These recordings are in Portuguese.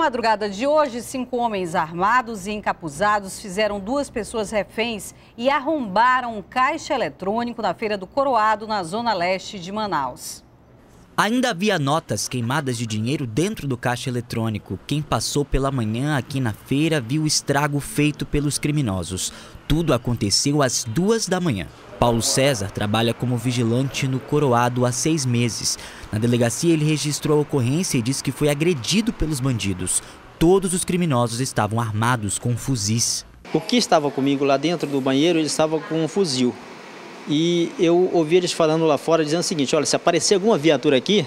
madrugada de hoje, cinco homens armados e encapuzados fizeram duas pessoas reféns e arrombaram um caixa eletrônico na Feira do Coroado, na zona leste de Manaus. Ainda havia notas queimadas de dinheiro dentro do caixa eletrônico. Quem passou pela manhã aqui na feira viu o estrago feito pelos criminosos. Tudo aconteceu às duas da manhã. Paulo César trabalha como vigilante no Coroado há seis meses. Na delegacia, ele registrou a ocorrência e disse que foi agredido pelos bandidos. Todos os criminosos estavam armados com fuzis. O que estava comigo lá dentro do banheiro, ele estava com um fuzil. E eu ouvi eles falando lá fora, dizendo o seguinte, olha, se aparecer alguma viatura aqui,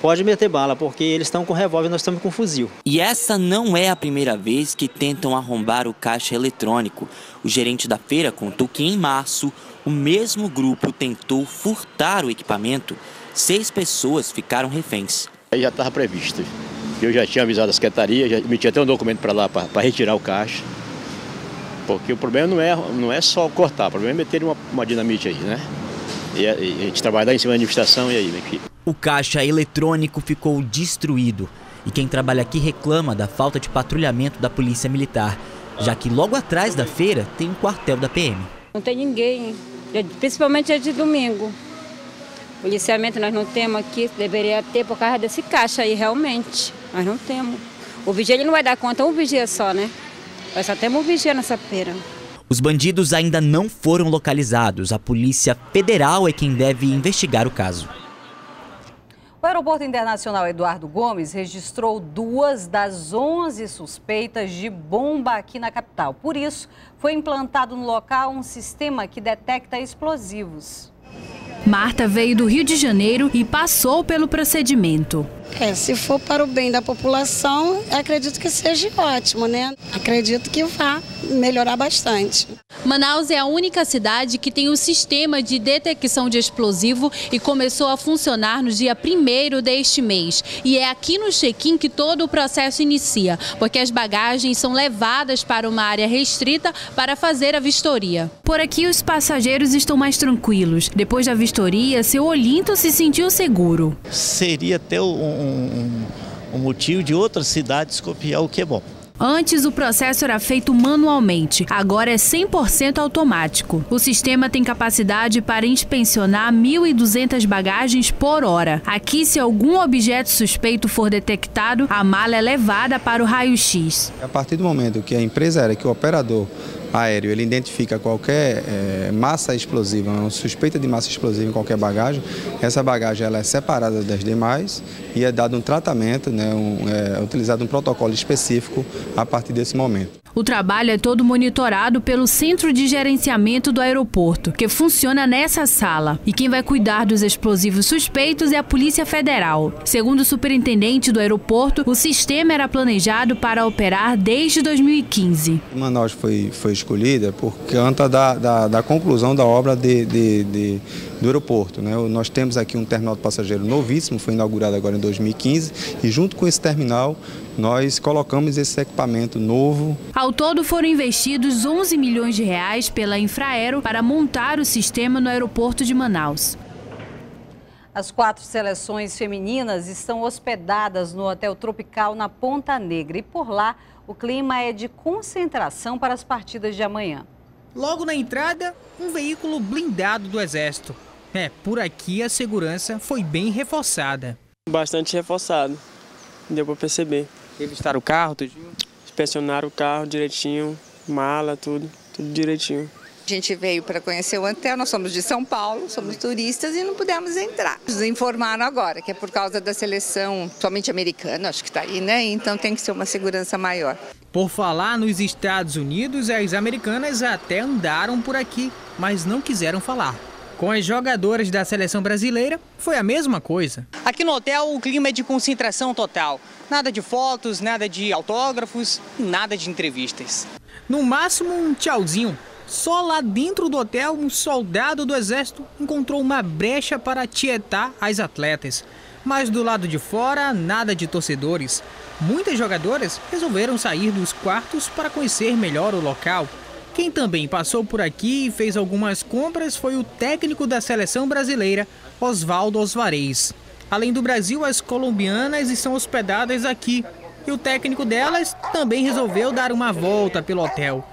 pode meter bala, porque eles estão com revólver e nós estamos com fuzil. E essa não é a primeira vez que tentam arrombar o caixa eletrônico. O gerente da feira contou que em março o mesmo grupo tentou furtar o equipamento. Seis pessoas ficaram reféns. Aí já estava previsto. Eu já tinha avisado a secretaria, já emiti até um documento para lá para retirar o caixa. Porque o problema não é, não é só cortar, o problema é meter uma, uma dinamite aí, né? E a, e a gente trabalhar em cima da administração e aí, meu filho. O caixa eletrônico ficou destruído. E quem trabalha aqui reclama da falta de patrulhamento da Polícia Militar, já que logo atrás da feira tem um quartel da PM. Não tem ninguém principalmente é de domingo. Policiamento nós não temos aqui, deveria ter por causa desse caixa aí, realmente. Nós não temos. O vigia ele não vai dar conta, um vigia só, né? Nós só temos um vigia nessa feira. Os bandidos ainda não foram localizados. A Polícia Federal é quem deve investigar o caso. O Aeroporto Internacional Eduardo Gomes registrou duas das 11 suspeitas de bomba aqui na capital. Por isso, foi implantado no local um sistema que detecta explosivos. Marta veio do Rio de Janeiro e passou pelo procedimento. É, se for para o bem da população, acredito que seja ótimo, né? Acredito que vá melhorar bastante. Manaus é a única cidade que tem o um sistema de detecção de explosivo e começou a funcionar no dia 1 deste mês. E é aqui no check-in que todo o processo inicia, porque as bagagens são levadas para uma área restrita para fazer a vistoria. Por aqui, os passageiros estão mais tranquilos. Depois da vistoria, seu Olinto se sentiu seguro. Seria até um um, um motivo de outras cidades copiar o que é bom. Antes, o processo era feito manualmente, agora é 100% automático. O sistema tem capacidade para inspecionar 1.200 bagagens por hora. Aqui, se algum objeto suspeito for detectado, a mala é levada para o raio-x. A partir do momento que a empresa que o operador aéreo ele identifica qualquer é, massa explosiva, uma suspeita de massa explosiva em qualquer bagagem, essa bagagem ela é separada das demais e é dado um tratamento, né, um, é utilizado um protocolo específico a partir desse momento. O trabalho é todo monitorado pelo Centro de Gerenciamento do Aeroporto, que funciona nessa sala. E quem vai cuidar dos explosivos suspeitos é a Polícia Federal. Segundo o superintendente do aeroporto, o sistema era planejado para operar desde 2015. Manaus foi, foi escolhida por conta da, da, da conclusão da obra de, de, de do aeroporto. Né? Nós temos aqui um terminal de passageiro novíssimo, foi inaugurado agora em 2015, e junto com esse terminal nós colocamos esse equipamento novo. Ao todo foram investidos 11 milhões de reais pela Infraero para montar o sistema no aeroporto de Manaus. As quatro seleções femininas estão hospedadas no Hotel Tropical na Ponta Negra e por lá o clima é de concentração para as partidas de amanhã. Logo na entrada, um veículo blindado do Exército. É, por aqui a segurança foi bem reforçada. Bastante reforçado, deu para perceber. Revistaram o carro, tudinho? Inspecionaram o carro direitinho, mala, tudo, tudo direitinho. A gente veio para conhecer o hotel, nós somos de São Paulo, somos turistas e não pudemos entrar. Nos informaram agora que é por causa da seleção somente americana, acho que está aí, né? Então tem que ser uma segurança maior. Por falar nos Estados Unidos, as americanas até andaram por aqui, mas não quiseram falar. Com as jogadoras da seleção brasileira, foi a mesma coisa. Aqui no hotel, o clima é de concentração total. Nada de fotos, nada de autógrafos, nada de entrevistas. No máximo, um tchauzinho. Só lá dentro do hotel, um soldado do exército encontrou uma brecha para tietar as atletas. Mas do lado de fora, nada de torcedores. Muitas jogadoras resolveram sair dos quartos para conhecer melhor o local quem também passou por aqui e fez algumas compras foi o técnico da seleção brasileira, Oswaldo Osvarez. Além do Brasil, as colombianas estão hospedadas aqui. e o técnico delas também resolveu dar uma volta pelo hotel.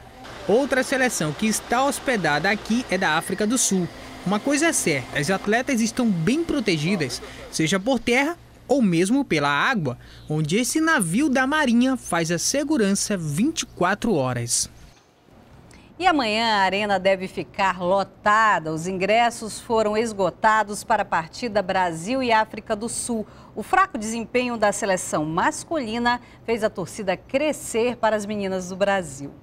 Outra seleção que está hospedada aqui é da África do Sul. Uma coisa é certa, as atletas estão bem protegidas, seja por terra ou mesmo pela água, onde esse navio da Marinha faz a segurança 24 horas. E amanhã a arena deve ficar lotada. Os ingressos foram esgotados para a partida Brasil e África do Sul. O fraco desempenho da seleção masculina fez a torcida crescer para as meninas do Brasil.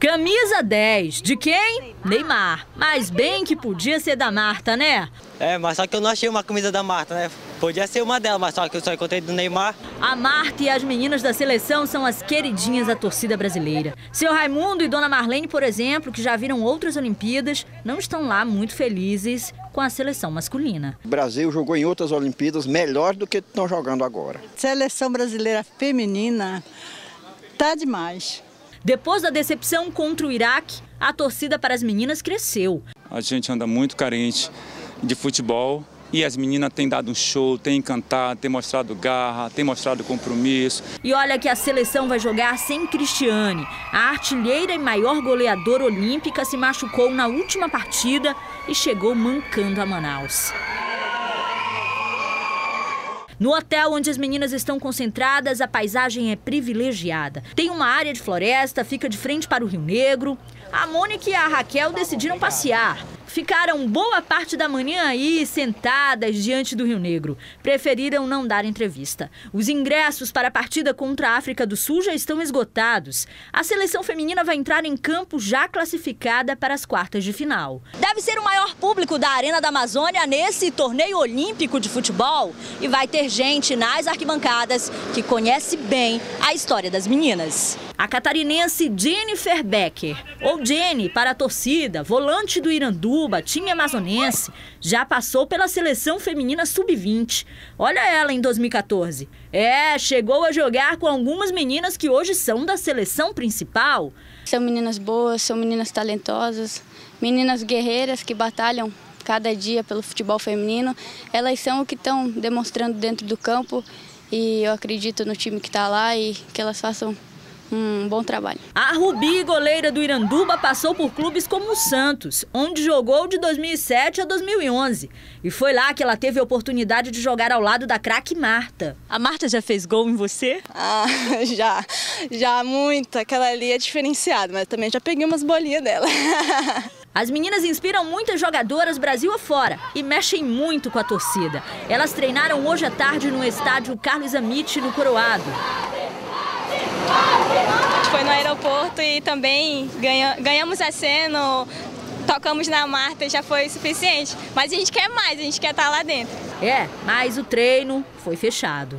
Camisa 10, de quem? Neymar. Mas bem que podia ser da Marta, né? É, mas só que eu não achei uma camisa da Marta, né? Podia ser uma delas, mas só que eu só encontrei do Neymar. A Marta e as meninas da seleção são as queridinhas da torcida brasileira. Seu Raimundo e Dona Marlene, por exemplo, que já viram outras Olimpíadas, não estão lá muito felizes com a seleção masculina. O Brasil jogou em outras Olimpíadas melhor do que estão jogando agora. Seleção brasileira feminina tá demais. Depois da decepção contra o Iraque, a torcida para as meninas cresceu. A gente anda muito carente de futebol e as meninas têm dado um show, têm encantado, têm mostrado garra, têm mostrado compromisso. E olha que a seleção vai jogar sem Cristiane. A artilheira e maior goleadora olímpica se machucou na última partida e chegou mancando a Manaus. No hotel onde as meninas estão concentradas, a paisagem é privilegiada. Tem uma área de floresta, fica de frente para o Rio Negro. A Mônica e a Raquel decidiram passear. Ficaram boa parte da manhã aí sentadas diante do Rio Negro. Preferiram não dar entrevista. Os ingressos para a partida contra a África do Sul já estão esgotados. A seleção feminina vai entrar em campo já classificada para as quartas de final. Deve ser o maior público da Arena da Amazônia nesse torneio olímpico de futebol. E vai ter gente nas arquibancadas que conhece bem a história das meninas. A catarinense Jennifer Becker, ou Jenny para a torcida, volante do Iranduba, time amazonense, já passou pela seleção feminina sub-20. Olha ela em 2014. É, chegou a jogar com algumas meninas que hoje são da seleção principal. São meninas boas, são meninas talentosas, meninas guerreiras que batalham cada dia pelo futebol feminino. Elas são o que estão demonstrando dentro do campo e eu acredito no time que está lá e que elas façam um bom trabalho. A Rubi, goleira do Iranduba, passou por clubes como o Santos, onde jogou de 2007 a 2011. E foi lá que ela teve a oportunidade de jogar ao lado da craque Marta. A Marta já fez gol em você? Ah, já. Já muito. Aquela ali é diferenciada, mas também já peguei umas bolinhas dela. As meninas inspiram muitas jogadoras Brasil afora e mexem muito com a torcida. Elas treinaram hoje à tarde no estádio Carlos Amit, no Coroado. Gente foi no aeroporto e também ganha, ganhamos a cena, tocamos na Marta, já foi suficiente. Mas a gente quer mais, a gente quer estar lá dentro. É, mas o treino foi fechado.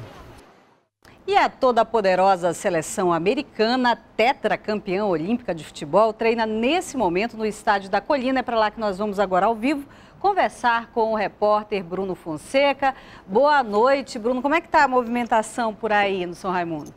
E a toda poderosa seleção americana, tetracampeã olímpica de futebol, treina nesse momento no estádio da Colina. É para lá que nós vamos agora ao vivo conversar com o repórter Bruno Fonseca. Boa noite, Bruno. Como é que está a movimentação por aí no São Raimundo?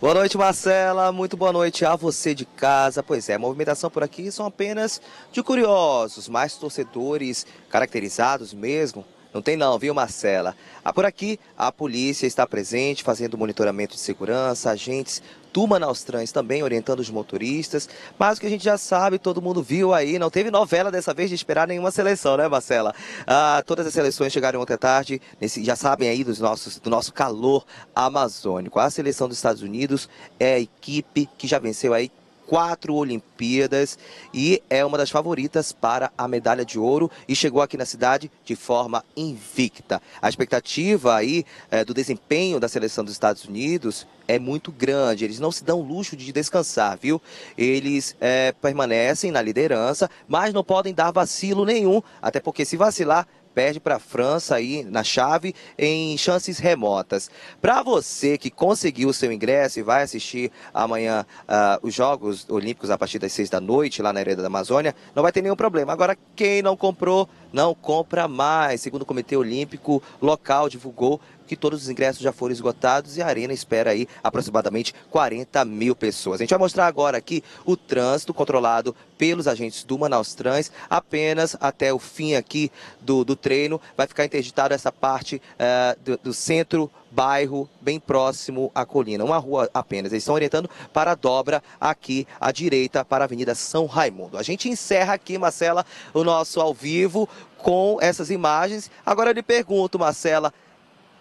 Boa noite, Marcela. Muito boa noite a você de casa. Pois é, a movimentação por aqui são apenas de curiosos, mais torcedores caracterizados mesmo não tem não, viu, Marcela? Ah, por aqui, a polícia está presente, fazendo monitoramento de segurança, agentes do Manaus Trans também orientando os motoristas. Mas o que a gente já sabe, todo mundo viu aí, não teve novela dessa vez de esperar nenhuma seleção, né, Marcela? Ah, todas as seleções chegaram ontem à tarde, nesse, já sabem aí dos nossos, do nosso calor amazônico. A seleção dos Estados Unidos é a equipe que já venceu aí quatro Olimpíadas e é uma das favoritas para a medalha de ouro e chegou aqui na cidade de forma invicta. A expectativa aí é, do desempenho da seleção dos Estados Unidos é muito grande. Eles não se dão luxo de descansar, viu? Eles é, permanecem na liderança, mas não podem dar vacilo nenhum, até porque se vacilar perde para a França aí na chave em chances remotas. Para você que conseguiu o seu ingresso e vai assistir amanhã uh, os Jogos Olímpicos a partir das seis da noite lá na Arena da Amazônia, não vai ter nenhum problema. Agora, quem não comprou, não compra mais. Segundo o Comitê Olímpico local divulgou que todos os ingressos já foram esgotados e a Arena espera aí aproximadamente 40 mil pessoas. A gente vai mostrar agora aqui o trânsito controlado pelos agentes do Manaus Trans, apenas até o fim aqui do, do treino. Vai ficar interditado essa parte uh, do, do centro bairro bem próximo à colina, uma rua apenas. Eles estão orientando para a dobra aqui à direita para a Avenida São Raimundo. A gente encerra aqui, Marcela, o nosso ao vivo com essas imagens. Agora eu lhe pergunto, Marcela,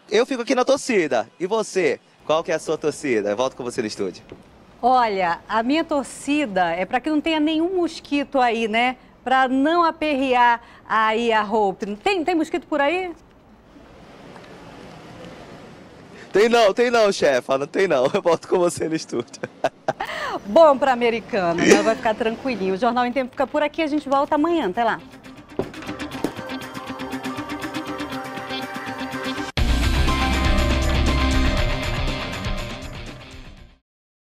eu fico aqui na torcida. E você? Qual que é a sua torcida? Eu volto com você no estúdio. Olha, a minha torcida é para que não tenha nenhum mosquito aí, né? Para não aperrear aí a roupa. Tem, tem mosquito por aí? Tem não, tem não, chefa, não tem não. Eu volto com você no estúdio. Bom para americano, né? vai ficar tranquilinho. O Jornal em Tempo fica por aqui, a gente volta amanhã. Até lá.